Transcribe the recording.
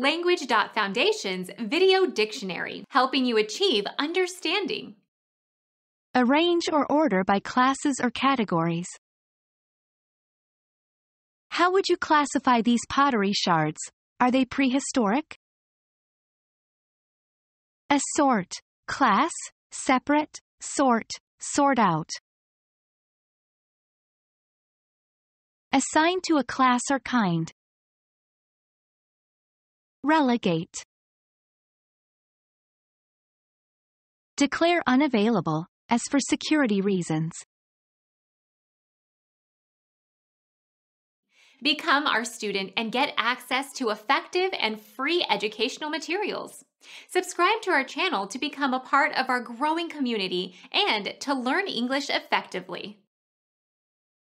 Language.Foundation's Video Dictionary, helping you achieve understanding. Arrange or order by classes or categories. How would you classify these pottery shards? Are they prehistoric? Assort. Class, separate, sort, sort out. Assign to a class or kind. Relegate. Declare unavailable, as for security reasons. Become our student and get access to effective and free educational materials. Subscribe to our channel to become a part of our growing community and to learn English effectively.